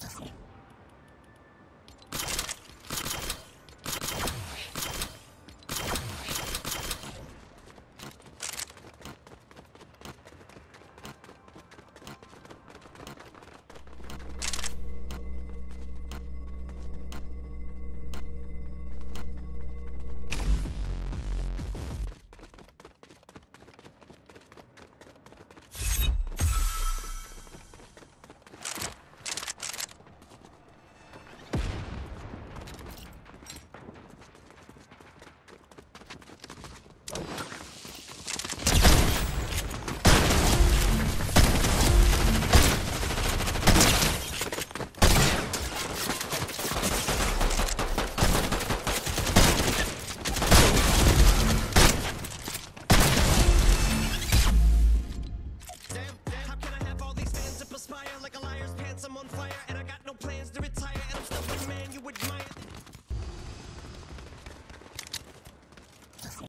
確かに。I'm on fire, and I got no plan.